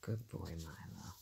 Good boy, Milo.